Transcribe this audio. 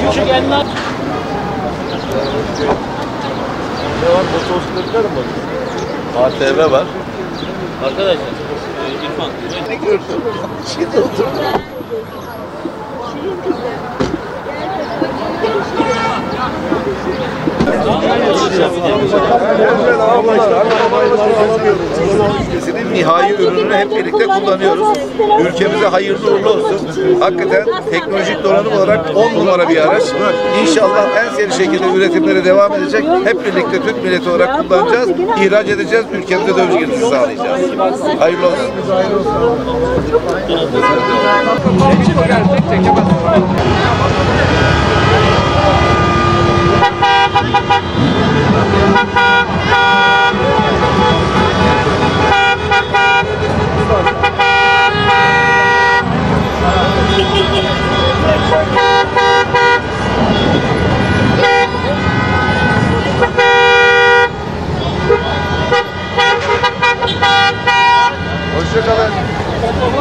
Küçük enler. Ne var? Motosikletler mi var? ATV var. Arkadaşlar, Ülkesinin nihai ürününü hep birlikte kullanıyoruz. Ülkemize hayırlı uğurlu olsun. Hakikaten teknolojik donanım olarak 10 numara bir araç. İnşallah en seri şekilde üretimlere devam edecek. Hep birlikte Türk milleti olarak kullanacağız. ihraç edeceğiz. Ülkemize döviz girişi sağlayacağız. Hayırlı olsun. Thank.